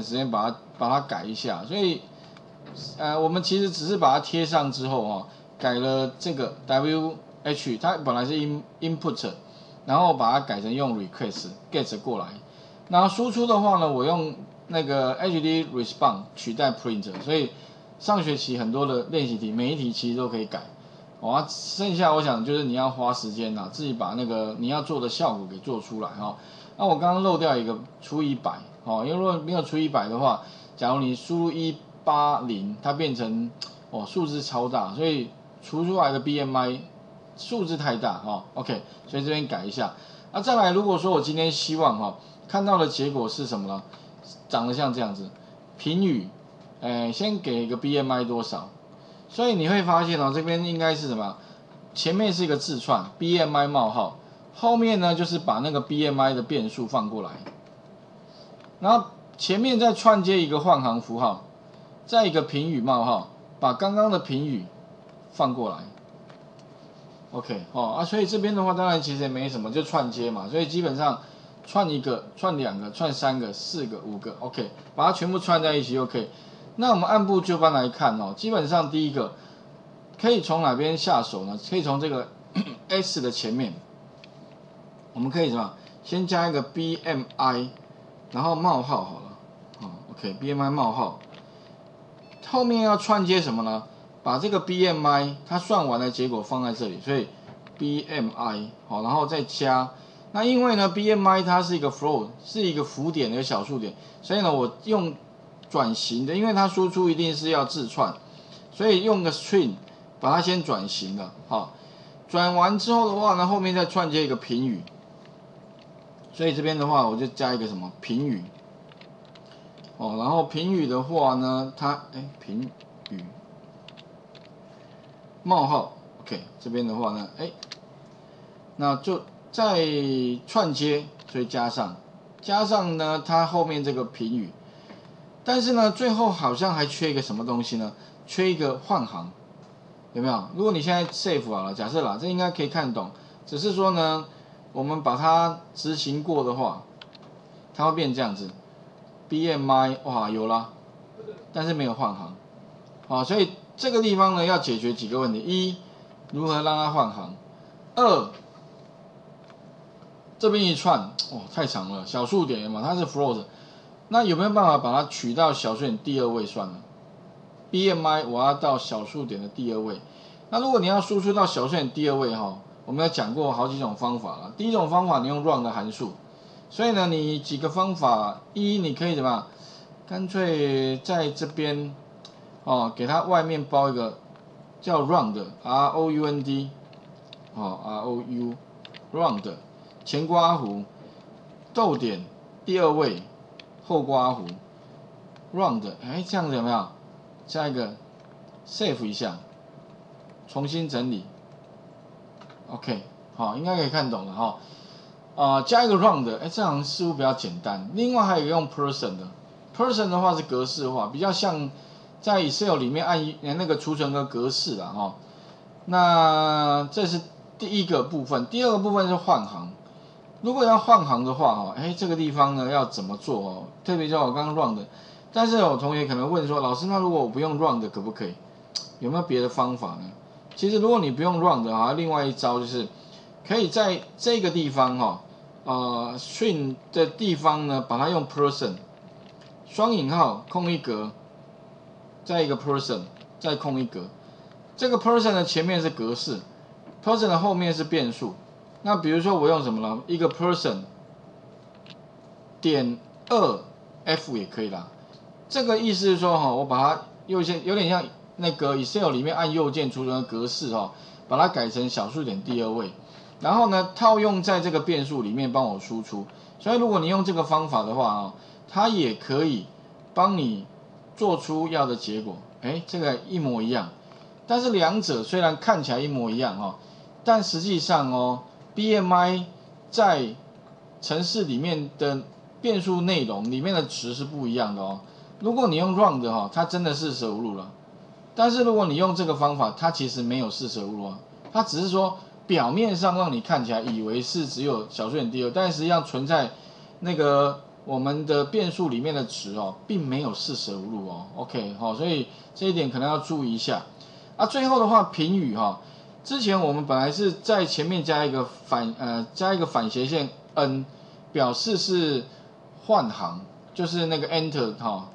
时间把它把它改一下，所以呃，我们其实只是把它贴上之后哦，改了这个 W H，它本来是 in input，然后把它改成用 request get 过来，然后输出的话呢，我用那个 H D response 取代 print，所以上学期很多的练习题，每一题其实都可以改。哦，剩下我想就是你要花时间呐，自己把那个你要做的效果给做出来哈。那我刚刚漏掉一个除一百，哦，因为如果没有除一百的话，假如你输入一八零，它变成哦数字超大，所以除出来的 BMI 数字太大哈。OK，所以这边改一下。那再来，如果说我今天希望哈看到的结果是什么呢？长得像这样子，评语，哎，先给一个 BMI 多少？所以你会发现哦，这边应该是什么？前面是一个字串 BMI 冒号，后面呢就是把那个 BMI 的变数放过来，然后前面再串接一个换行符号，再一个评语冒号，把刚刚的评语放过来。OK 哦啊，所以这边的话当然其实也没什么，就串接嘛，所以基本上串一个、串两个、串三个、四个、五个，OK，把它全部串在一起 OK。那我们按部就班来看哦，基本上第一个可以从哪边下手呢？可以从这个 S 的前面，我们可以什么？先加一个 BMI，然后冒号好了，好，OK，BMI 冒号，后面要串接什么呢？把这个 BMI 它算完的结果放在这里，所以 BMI 好，然后再加。那因为呢 BMI 它是一个 float，是一个浮点的小数点，所以呢我用。转型的，因为它输出一定是要自串，所以用个 string 把它先转型了，好，转完之后的话呢，后面再串接一个评语，所以这边的话我就加一个什么评语，哦，然后评语的话呢，它哎评语冒号，OK，这边的话呢，哎，那就再串接，所以加上加上呢，它后面这个评语。但是呢，最后好像还缺一个什么东西呢？缺一个换行，有没有？如果你现在 save 好了，假设啦，这应该可以看懂。只是说呢，我们把它执行过的话，它会变这样子。BMI 哇有了，但是没有换行。好，所以这个地方呢要解决几个问题：一，如何让它换行；二，这边一串，哇太长了，小数点嘛，它是 float。那有没有办法把它取到小数点第二位算呢？BMI 我要到小数点的第二位。那如果你要输出到小数点第二位哈，我们要讲过好几种方法了。第一种方法你用 run 的函数，所以呢你几个方法，一你可以怎么，干脆在这边哦给它外面包一个叫 round R O U N D 哦 R O U round 前刮弧逗点第二位。后刮弧，round，哎，这样子有没有？下一个 save 一下，重新整理，OK，好，应该可以看懂了哈。啊，加一个 round，哎，这样似乎比较简单。另外还有一个用 person 的，person 的话是格式化，比较像在 Excel 里面按一那个储存的格式的哈。那这是第一个部分，第二个部分是换行。如果要换行的话，哈，哎，这个地方呢要怎么做哦？特别像我刚刚 run 的，但是有同学可能问说，老师，那如果我不用 run 的可不可以？有没有别的方法呢？其实如果你不用 run 的啊，另外一招就是，可以在这个地方哈，呃，string 的地方呢，把它用 person 双引号空一格，再一个 person 再空一格，这个 person 的前面是格式，person 的后面是变数。那比如说我用什么呢？一个 person 点二 f 也可以啦。这个意思是说哈，我把它右键有点像那个 Excel 里面按右键储存的格式哈，把它改成小数点第二位，然后呢套用在这个变数里面帮我输出。所以如果你用这个方法的话啊，它也可以帮你做出要的结果。哎，这个一模一样。但是两者虽然看起来一模一样哈，但实际上哦。BMI 在城市里面的变数内容里面的值是不一样的哦。如果你用 run 的哈，它真的是舍入了。但是如果你用这个方法，它其实没有四舍五入啊。它只是说表面上让你看起来以为是只有小数点第二，但实际上存在那个我们的变数里面的值哦，并没有四舍五入哦，OK 好，所以这一点可能要注意一下。啊，最后的话评语哈，之前我们本来是在前面加一个反呃加一个反斜线 n，表示是换行，就是那个 enter 哈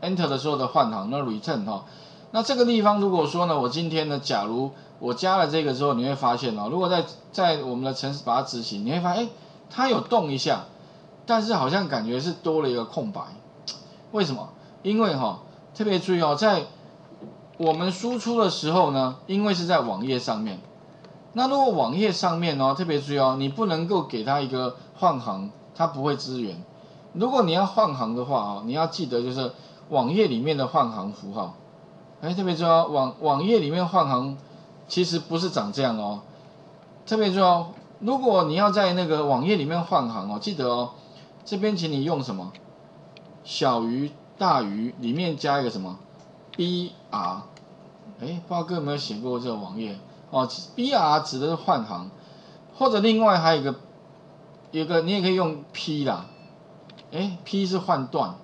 ，enter 的时候的换行，那 return 哈，那这个地方如果说呢，我今天呢，假如我加了这个之后，你会发现哦，如果在在我们的城市把它执行，你会发现哎，它有动一下。但是好像感觉是多了一个空白，为什么？因为哈，特别注意哦，在我们输出的时候呢，因为是在网页上面，那如果网页上面哦，特别注意哦，你不能够给它一个换行，它不会支援。如果你要换行的话啊，你要记得就是网页里面的换行符号，哎，特别重要，网网页里面换行其实不是长这样哦，特别重要，如果你要在那个网页里面换行哦，记得哦。这边请你用什么？小于大于里面加一个什么？br，哎，不知道哥有没有写过这个网页哦？br 指的是换行，或者另外还有一个，有个你也可以用 p 啦，哎，p 是换段，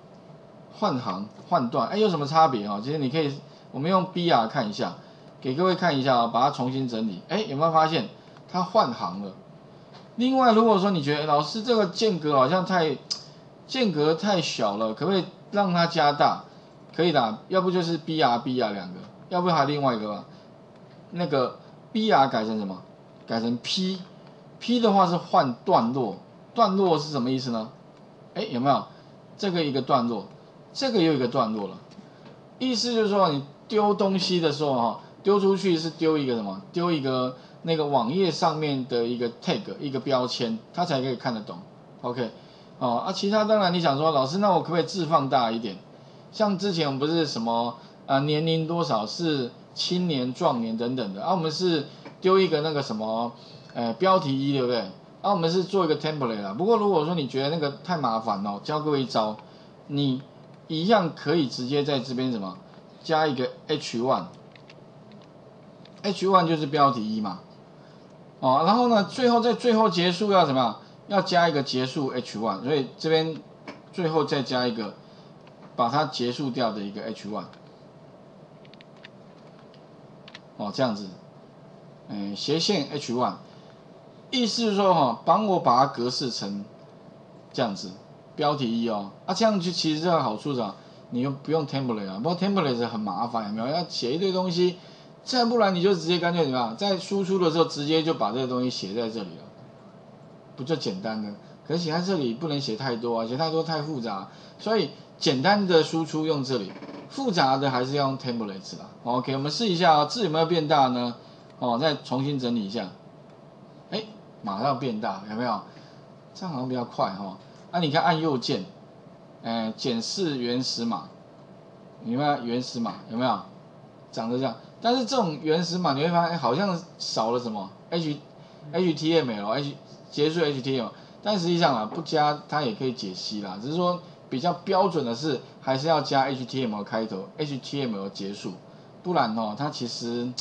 换行换段，哎，有什么差别啊？其实你可以，我们用 br 看一下，给各位看一下啊，把它重新整理，哎，有没有发现它换行了？另外，如果说你觉得老师这个间隔好像太间隔太小了，可不可以让它加大？可以的，要不就是 B R B R 两个，要不还另外一个吧，那个 B R 改成什么？改成 P P 的话是换段落，段落是什么意思呢？哎，有没有这个一个段落，这个又一个段落了？意思就是说你丢东西的时候哈，丢出去是丢一个什么？丢一个。那个网页上面的一个 tag 一个标签，它才可以看得懂。OK，哦啊，其他当然你想说，老师，那我可不可以字放大一点？像之前我们不是什么啊年龄多少是青年壮年等等的啊，我们是丢一个那个什么呃标题一对不对？啊，我们是做一个 template 啦。不过如果说你觉得那个太麻烦哦，教各位一招，你一样可以直接在这边什么加一个 h one，h one 就是标题一嘛。哦，然后呢，最后在最后结束要什么？要加一个结束 h one，所以这边最后再加一个，把它结束掉的一个 h one。哦，这样子，嗯，斜线 h one，意思是说哈，帮我把它格式成这样子，标题一哦，啊，这样就其实这个好处是吧？你又不用 template 啊，不过 template 很麻烦，有没有？要写一堆东西。再不然你就直接干脆怎么样，在输出的时候直接就把这个东西写在这里了，不就简单的？可是写在这里不能写太多啊，写太多太复杂，所以简单的输出用这里，复杂的还是要用 templates 啦。OK，我们试一下啊，字有没有变大呢？哦，再重新整理一下，哎，马上变大，有没有？这样好像比较快哈。啊，你看按右键，哎，检视原始码，明白原始码？有没有？长得这样。但是这种原始码你会发现好像少了什么 H HTML H 结束 HTML，但实际上啊不加它也可以解析啦，只是说比较标准的是还是要加 HTML 开头 HTML 结束，不然哦它其实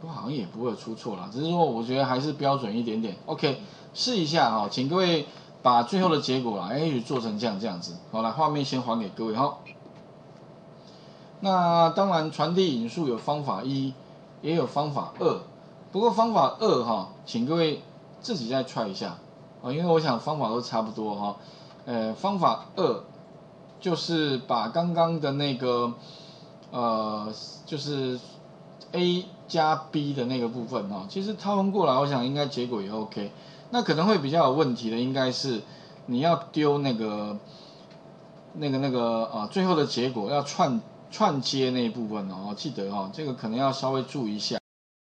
不好像也不会出错啦，只是说我觉得还是标准一点点。OK 试一下哈，请各位把最后的结果啦 H 做成这样这样子，好来画面先还给各位哈。那当然，传递引述有方法一，也有方法二。不过方法二哈，请各位自己再 try 一下啊，因为我想方法都差不多哈。呃，方法二就是把刚刚的那个呃，就是 A 加 B 的那个部分哈，其实套用过来，我想应该结果也 OK。那可能会比较有问题的，应该是你要丢那个那个那个啊，最后的结果要串。串接那一部分哦，记得哦，这个可能要稍微注意一下。